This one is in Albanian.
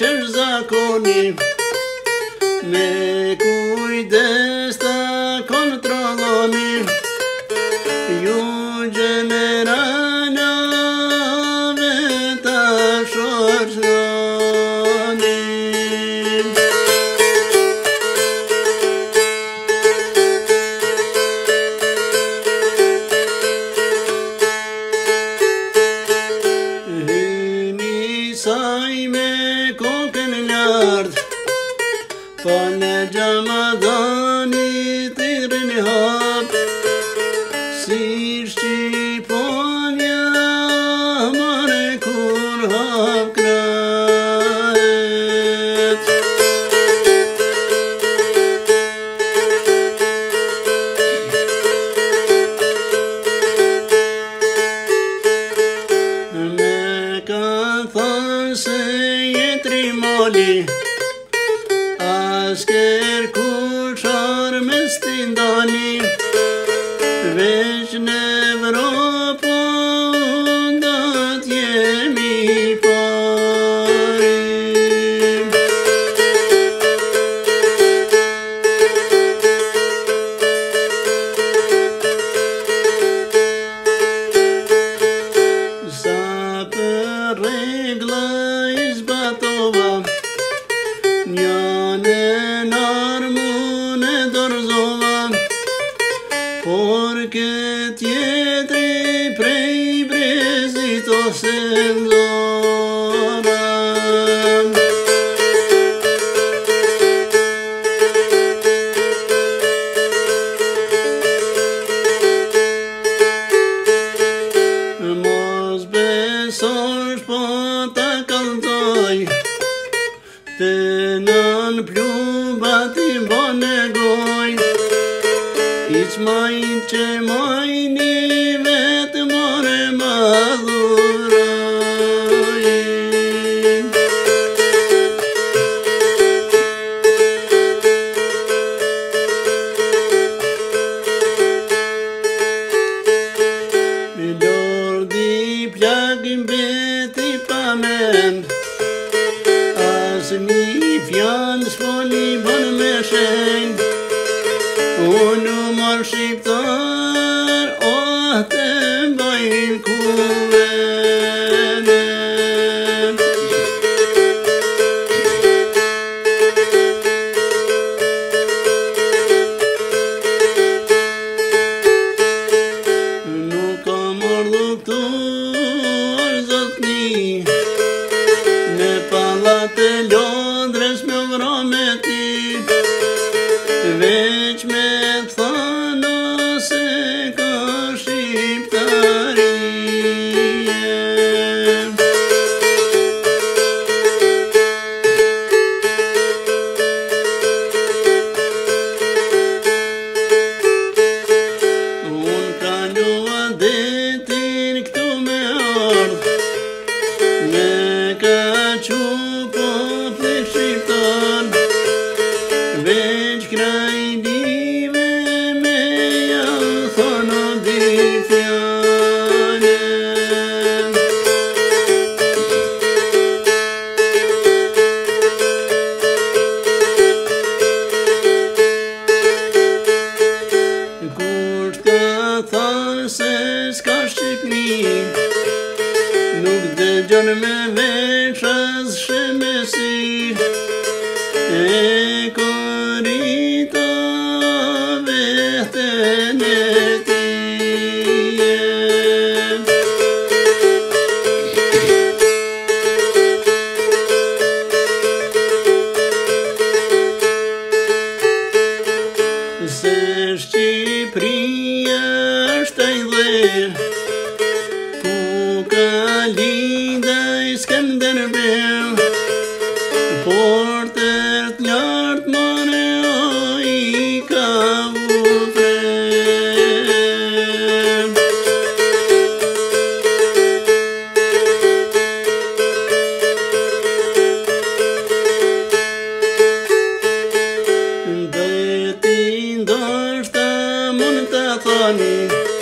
Milczesz zakonie, my gjemadani të rinë hapë Si shqiponja mare kur hapë kret Me ka thënë se jetri moli asker kurçar mestin dani Vecne vrapondat yemi parim Zapy regla izbatowa Nia mu ne Armone, armone dorzovan, porque tietri prei presito senzo. plumbati banegoj Iq maj që majni vetë more madhuroj Milordi plagin bërë سیبدار آتم با این کوهنم نو کامر دکتور زدنی نه پالات لندره Nuk dhe gjon me veças korita vehtene Bërë të të njartë, mërë i ka vërë Dhe ti ndashtë mund të thani